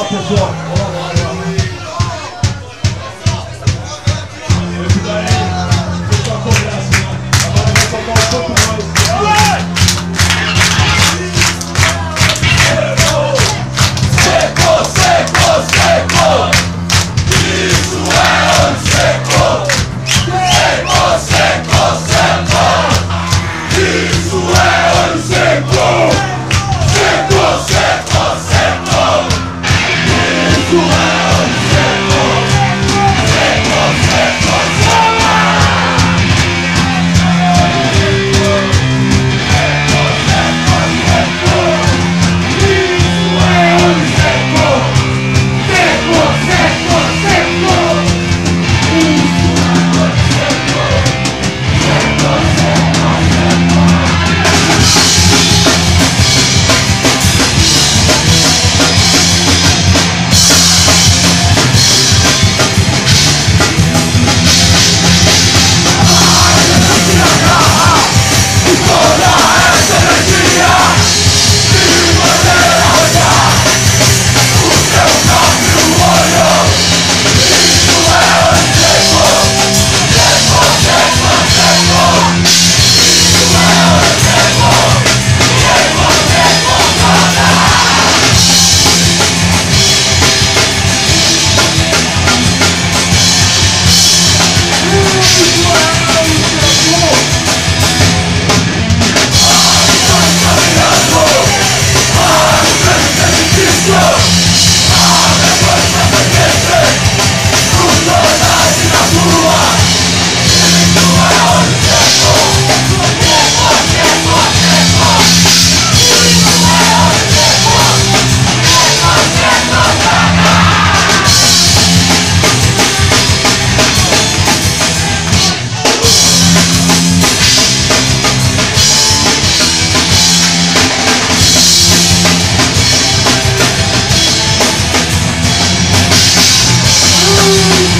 Altyazı M.K.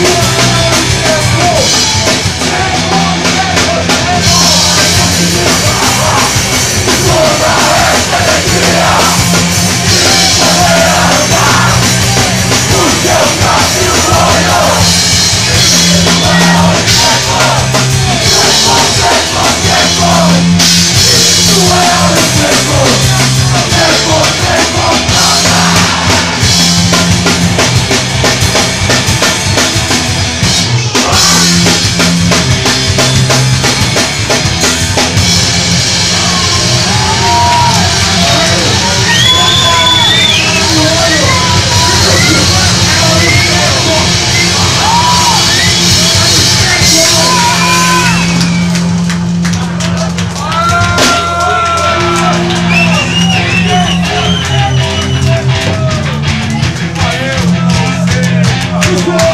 Yeah. Let's go!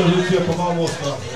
A gente ia tomar almoço, tá?